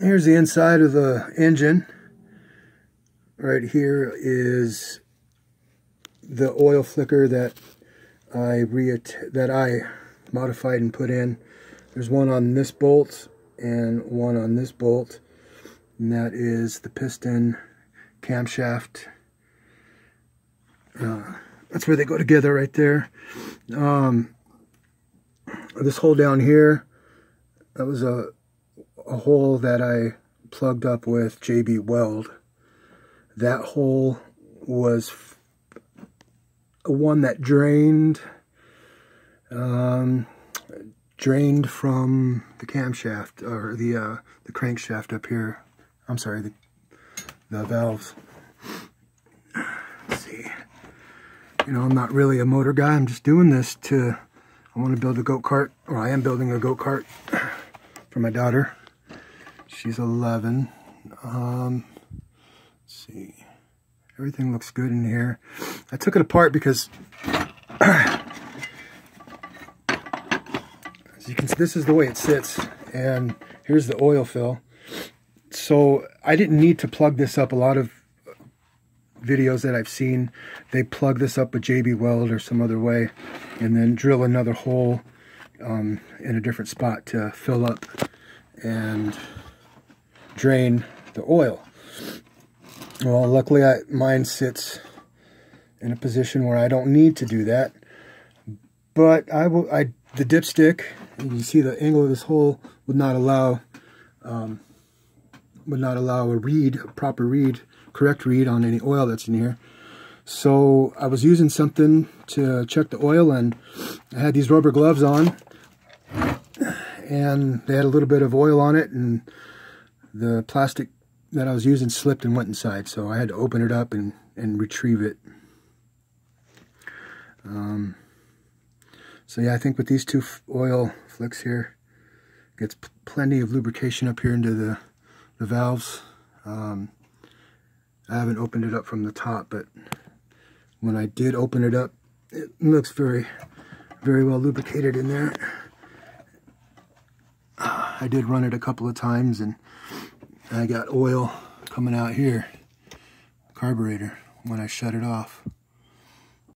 Here's the inside of the engine. Right here is the oil flicker that I re that I modified and put in. There's one on this bolt and one on this bolt, and that is the piston camshaft. Uh, that's where they go together right there. Um, this hole down here, that was a a hole that I plugged up with JB Weld. That hole was one that drained um, drained from the camshaft or the uh, the crankshaft up here. I'm sorry, the the valves. Let's see. You know, I'm not really a motor guy. I'm just doing this to. I want to build a goat cart, or I am building a goat cart for my daughter. She's 11. Um, let's see. Everything looks good in here. I took it apart because as you can see, this is the way it sits. And here's the oil fill. So I didn't need to plug this up. A lot of videos that I've seen, they plug this up with JB Weld or some other way and then drill another hole um, in a different spot to fill up. And drain the oil. Well, luckily I, mine sits in a position where I don't need to do that. But I will, I the dipstick, you see the angle of this hole would not allow, um, would not allow a read, a proper read, correct read on any oil that's in here. So I was using something to check the oil and I had these rubber gloves on and they had a little bit of oil on it and the plastic that I was using slipped and went inside, so I had to open it up and, and retrieve it. Um, so yeah, I think with these two oil flicks here, gets plenty of lubrication up here into the, the valves. Um, I haven't opened it up from the top, but when I did open it up, it looks very, very well lubricated in there. I did run it a couple of times and I got oil coming out here, carburetor, when I shut it off.